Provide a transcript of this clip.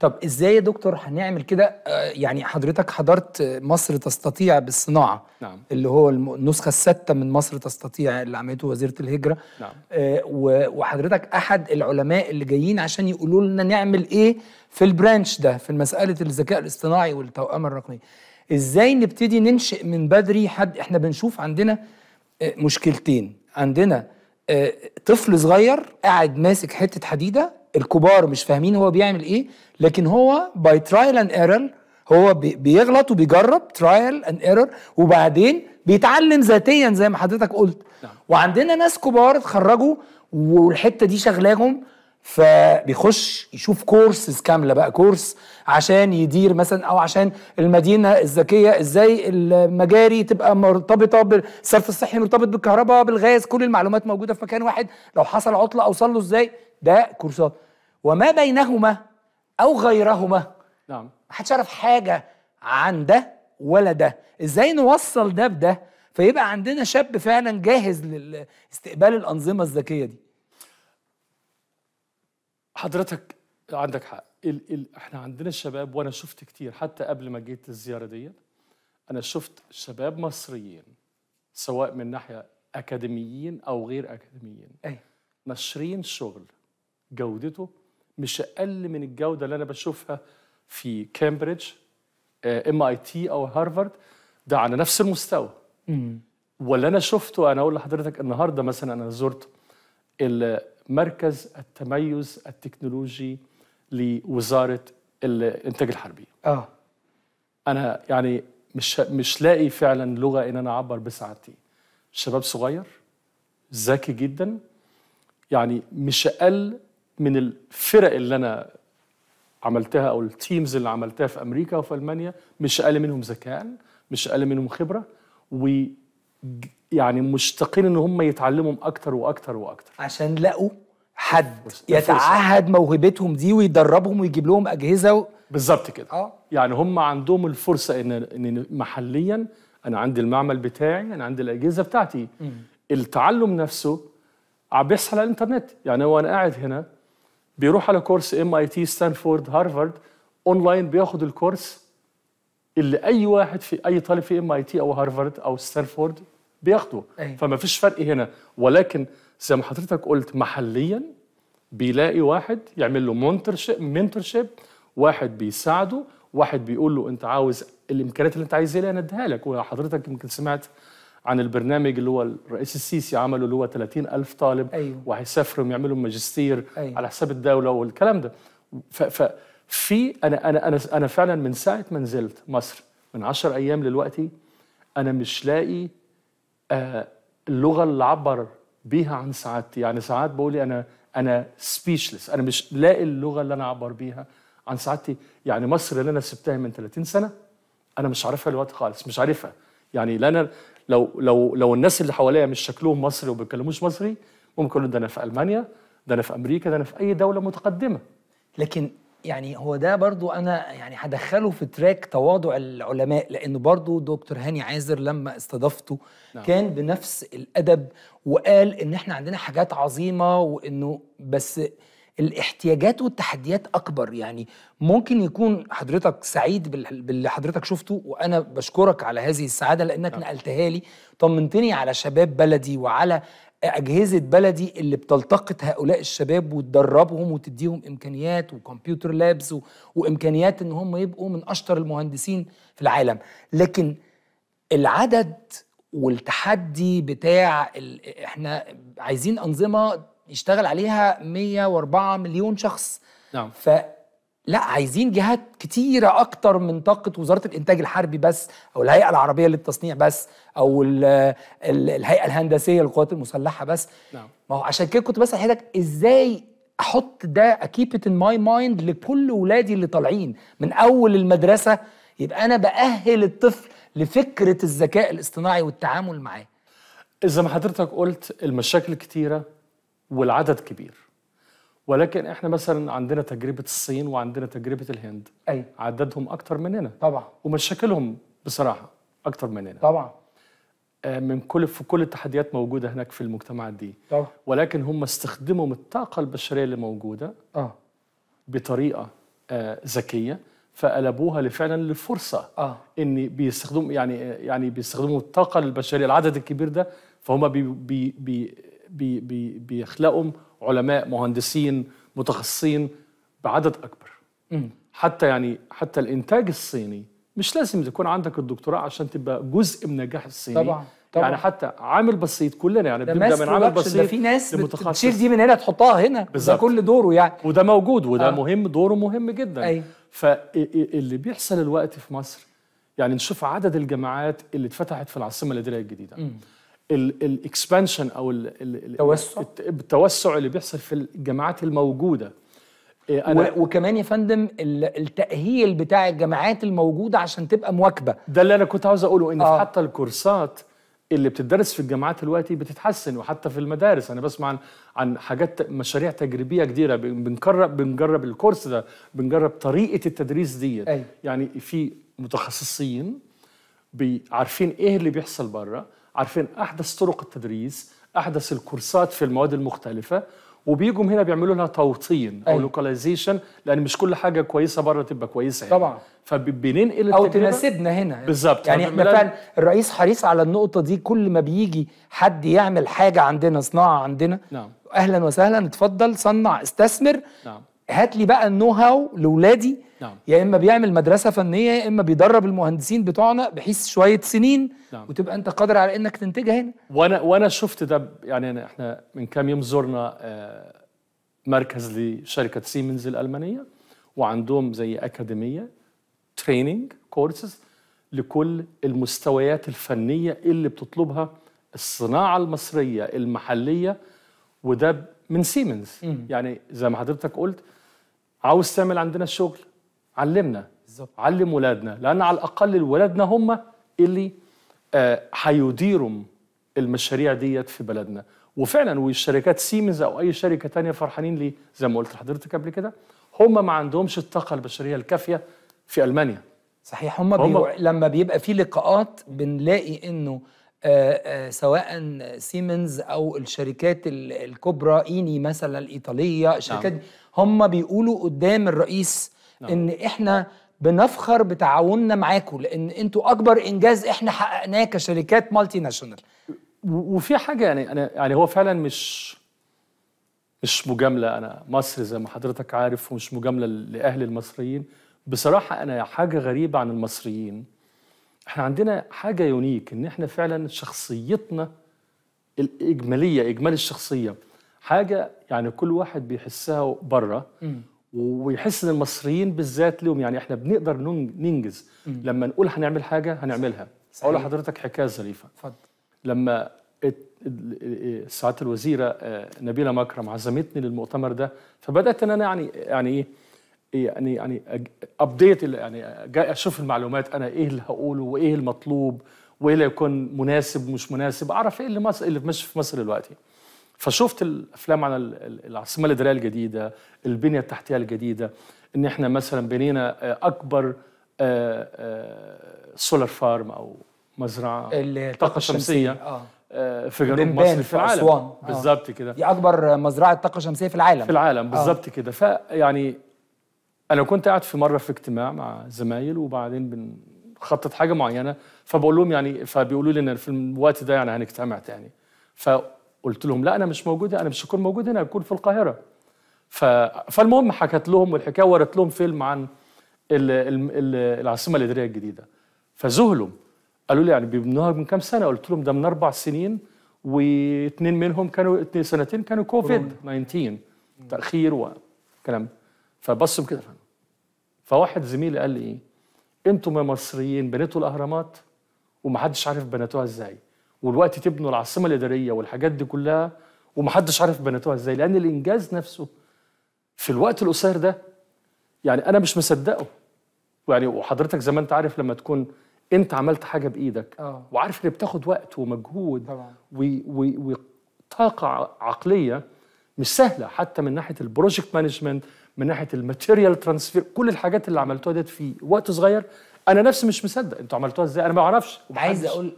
طب إزاي يا دكتور هنعمل كده؟ آه، يعني حضرتك حضرت مصر تستطيع بالصناعة نعم. اللي هو النسخة السادسه من مصر تستطيع اللي عملته وزيرة الهجرة. نعم. آه، وحضرتك أحد العلماء اللي جايين عشان يقولوا لنا نعمل إيه في البرانش ده في مسألة الذكاء الاصطناعي والتوأمه الرقميه إزاي نبتدي ننشئ من بدري؟ حد إحنا بنشوف عندنا آه، مشكلتين. عندنا طفل صغير قاعد ماسك حتة حديدة الكبار مش فاهمين هو بيعمل إيه لكن هو by trial and error هو بي- بيغلط وبيجرب trial and error وبعدين بيتعلم ذاتيا زي ما حضرتك قلت نعم. وعندنا ناس كبار اتخرجوا والحتة دي شغلاهم فبيخش يشوف كورسز كاملة بقى course عشان يدير مثلا أو عشان المدينة الذكية إزاي المجاري تبقى مرتبطة بالصرف الصحي مرتبط بالكهرباء بالغاز كل المعلومات موجودة في مكان واحد. لو حصل عطلة أوصل له إزاي؟ ده كورسات. وما بينهما أو غيرهما نعم. محدش يعرف حاجة عن ده ولا ده. إزاي نوصل ده بده؟ فيبقى عندنا شاب فعلا جاهز لاستقبال الأنظمة الذكية دي. حضرتك عندك حق. ال ال إحنا عندنا الشباب وأنا شفت كتير حتى قبل ما جيت الزيارة دي أنا شفت شباب مصريين سواء من ناحية أكاديميين أو غير أكاديميين أي. ناشرين شغل جودته مش أقل من الجودة اللي أنا بشوفها في كامبريدج MIT أو هارفارد ده على نفس المستوى. واللي أنا شفته أنا أقول لحضرتك النهارده مثلا أنا زرت مركز التميز التكنولوجي لوزارة الإنتاج الحربي. آه. أنا يعني مش مش لاقي فعلا لغة إن أنا أعبر بسعادتي. شباب صغير ذكي جدا يعني مش أقل من الفرق اللي أنا عملتها أو التيمز اللي عملتها في أمريكا وفي ألمانيا مش أقل منهم ذكاء مش أقل منهم خبرة و يعني مشتاقين إن هم يتعلموا أكتر وأكتر وأكتر. عشان لقوا حد. يتعهد موهبتهم دي ويدربهم ويجيب لهم أجهزة و... بالظبط كده. آه. يعني هم عندهم الفرصة ان إن محليا أنا عندي المعمل بتاعي أنا عندي الأجهزة بتاعتي. التعلم نفسه عم بيحصل على الإنترنت. يعني هو أنا قاعد هنا بيروح على كورس MIT ستانفورد هارفارد أونلاين بياخد الكورس اللي أي واحد في أي طالب في MIT أو هارفارد أو ستانفورد بياخده. أيوة. فما فيش فرق هنا. ولكن زي ما حضرتك قلت محليا بيلاقي واحد يعمل له mentorship واحد بيساعده واحد بيقول له أنت عاوز الإمكانيات اللي أنت عايزها أنا أديها لك وحضرتك يمكن سمعت عن البرنامج اللي هو الرئيس السيسي عمله اللي هو 30 ألف طالب أيوه. وهيسافروا يعملوا ماجستير أيوه. على حساب الدولة والكلام ده ففي أنا أنا أنا أنا فعلا من ساعة ما نزلت مصر من 10 أيام دلوقتي أنا مش لاقي آه، اللغة اللي عبر بيها عن سعادتي. يعني ساعات بقول أنا أنا speechless أنا مش لاقي اللغة اللي أنا أعبر بيها عن سعادتي. يعني مصر اللي أنا سبتها من 30 سنة أنا مش عارفها دلوقتي خالص مش عارفها. يعني لا أنا لو لو لو الناس اللي حواليا مش شكلهم مصري وما بيتكلموش مصري ممكن ده أنا في ألمانيا ده أنا في أمريكا ده أنا في أي دولة متقدمة. لكن يعني هو ده برضو أنا يعني هدخله في track تواضع العلماء لأنه برضو دكتور هاني عازر لما استضفته نعم. كان بنفس الأدب وقال إن إحنا عندنا حاجات عظيمة وإنه بس الاحتياجات والتحديات أكبر. يعني ممكن يكون حضرتك سعيد بال- باللي حضرتك شفته وأنا بشكرك على هذه السعادة لأنك نقلتها لي. طمنتني على شباب بلدي وعلى أجهزة بلدي اللي بتلتقط هؤلاء الشباب وتدربهم وتديهم إمكانيات وكمبيوتر لابس و... وإمكانيات إن هم يبقوا من أشطر المهندسين في العالم. لكن العدد والتحدي بتاع ال... إحنا عايزين أنظمة يشتغل عليها 104 مليون شخص. نعم. فلا عايزين جهات كتيرة أكتر من طاقة وزارة الإنتاج الحربي بس أو الهيئة العربية للتصنيع بس أو ال ال الهيئة الهندسية للقوات المسلحة بس. نعم. ما هو عشان كده كنت بسأل حضرتك إزاي أحط ده أ keep it in my mind لكل ولادي اللي طالعين من أول المدرسة؟ يبقى أنا بأهل الطفل لفكرة الذكاء الاصطناعي والتعامل معاه. زي ما حضرتك قلت المشاكل كتيرة والعدد كبير. ولكن إحنا مثلا عندنا تجربة الصين وعندنا تجربة الهند. أي. عددهم أكتر مننا. طبعا. ومشاكلهم بصراحة أكتر مننا. طبعا. آه، من كل في كل التحديات موجودة هناك في المجتمعات دي. طبعا. ولكن هم استخدموا الطاقة البشرية اللي موجودة آه. بطريقة آه، ذكية فقلبوها فعلا لفرصة آه. إن بيستخدموا يعني يعني بيستخدموا الطاقة البشرية العدد الكبير ده فهم بي بي بي بي بي بيخلقوا علماء مهندسين متخصصين بعدد أكبر. حتى يعني حتى الإنتاج الصيني مش لازم تكون عندك الدكتوراه عشان تبقى جزء من نجاح الصيني طبعا طبعا يعني حتى عامل بسيط كلنا يعني بنبدا من عامل production ده بسيط في ناس. بتشيل دي من هنا تحطها هنا ده. كل دوره يعني وده موجود وده آه. مهم دوره مهم جدا أيوة. فاللي بيحصل الوقت في مصر يعني نشوف عدد الجامعات اللي اتفتحت في العاصمة الإدارية الجديدة ال expansion أو ال- ال- ال- توسع. الت- التوسع اللي بيحصل في الجامعات الموجودة إيه، أنا و- وكمان يا فندم ال- التأهيل بتاع الجامعات الموجودة عشان تبقى مواكبة ده اللي أنا كنت عاوز أقوله إن آه. حتى الكورسات اللي بتدرس في الجامعات دلوقتي بتتحسن وحتى في المدارس أنا بسمع عن عن حاجات مشاريع تجريبية كتيرة بن- بنجرب بنجرب الكورس ده بنجرب طريقة التدريس ديت أيوة. يعني في متخصصين عارفين إيه اللي بيحصل بره عارفين أحدث طرق التدريس أحدث الكورسات في المواد المختلفة وبيجوا هنا بيعملوا لها توطين أو. لوكاليزيشن لأن مش كل حاجة كويسة بره تبقى كويسة هنا. طبعا. فبننقل التجربة. تناسبنا هنا بالظبط. يعني إحنا فبنلاقي- فعلا الرئيس حريص على النقطة دي كل ما بيجي حد يعمل حاجة عندنا صناعة عندنا نعم أهلا وسهلا اتفضل صنع استثمر نعم هات لي بقى النو هاو لاولادي نعم. يا إما بيعمل مدرسة فنية يا إما بيدرب المهندسين بتوعنا بحيث شوية سنين نعم. وتبقى أنت قادر على إنك تنتجها هنا وأنا وأنا شفت ده يعني أنا إحنا من كام يوم زرنا آه، مركز لشركة سيمنز الألمانية وعندهم زي أكاديمية training courses لكل المستويات الفنية اللي بتطلبها الصناعة المصرية المحلية وده من سيمنز يعني زي ما حضرتك قلت عاوز تعمل عندنا الشغل علمنا بالظبط. علم ولادنا لأن على الأقل ولادنا هم اللي آه، هيديروا المشاريع ديت في بلدنا. وفعلا والشركات سيمنز أو أي شركة تانية فرحانين ليه؟ زي ما قلت لحضرتك قبل كده هم ما عندهمش الطاقة البشرية الكافية في ألمانيا. صحيح هم, هم- بيو... لما بيبقى في لقاءات بنلاقي إنه آه، آه، سواء سيمنز أو الشركات ال- الكبرى Eni مثلا الايطاليه الشركات نعم. هم بيقولوا قدام الرئيس نعم. إن إحنا بنفخر بتعاوننا معاكم لأن أنتوا أكبر إنجاز إحنا حققناه كشركات multinational وفي حاجة يعني أنا يعني هو فعلا مش مش مجاملة أنا مصري زي ما حضرتك عارف ومش مجاملة لأهل المصريين بصراحة أنا حاجة غريبة عن المصريين إحنا عندنا حاجة يونيك إن إحنا فعلا شخصيتنا الاجماليه اجمالي الشخصية. حاجة يعني كل واحد بيحسها بره ويحس إن المصريين بالذات لهم يعني إحنا بنقدر نن- ننجز. لما نقول هنعمل حاجة هنعملها. أقول. لحضرتك حكاية ظريفة. اتفضل. لما سعاده الوزيرة آه، نبيلة مكرم عزمتني للمؤتمر ده فبدأت ان أنا يعني يعني إيه يعني يعني ابديت يعني جاي أشوف المعلومات أنا إيه اللي هقوله وإيه المطلوب وإيه اللي يكون مناسب ومش مناسب أعرف إيه اللي مصر اللي ماشي في مصر دلوقتي. فشفت الأفلام عن ال- ال- العاصمة الإدارية الجديدة البنية التحتية الجديدة إن إحنا مثلا بنينا آه، أكبر سولار فارم أو مزرعة الطاقة الشمسية آه، في جنوب مصر في العالم. آه. بالظبط كده. دي أكبر مزرعة طاقة شمسية في العالم. في العالم بالظبط كده. فيعني أنا كنت قاعد في مرة في اجتماع مع زمايل وبعدين بنخطط حاجة معينة فبقول لهم يعني فبيقولوا لي إن في الوقت ده يعني هنجتمع تاني. فقلت لهم لا أنا مش موجود أنا مش هكون موجود هنا هكون في القاهرة. ف... فالمهم حكت لهم والحكاية ورت لهم فيلم عن ال... ال... ال... العاصمة الإدارية الجديدة. فذهلوا قالوا لي يعني بيبنوها من كام سنة؟ قلت لهم ده من أربع سنين واثنين منهم كانوا سنتين كانوا كوفيد 19 تأخير وكلام فبصوا كده. فواحد زميلي قال لي إيه؟ أنتم يا مصريين بنيتوا الأهرامات ومحدش عارف بنيتوها إزاي والوقت تبنوا العاصمة الإدارية والحاجات دي كلها ومحدش عارف بنيتوها إزاي لأن الإنجاز نفسه في الوقت القصير ده يعني أنا مش مصدقه. يعني وحضرتك زي ما أنت عارف لما تكون أنت عملت حاجة بإيدك آه. وعارف إن بتاخد وقت ومجهود وطاقة عقلية مش سهلة حتى من ناحية ال project management من ناحية ال material transfer كل الحاجات اللي عملتوها ديت في وقت صغير أنا نفسي مش مصدق أنتوا عملتوها إزاي؟ أنا ما أعرفش عايز أقول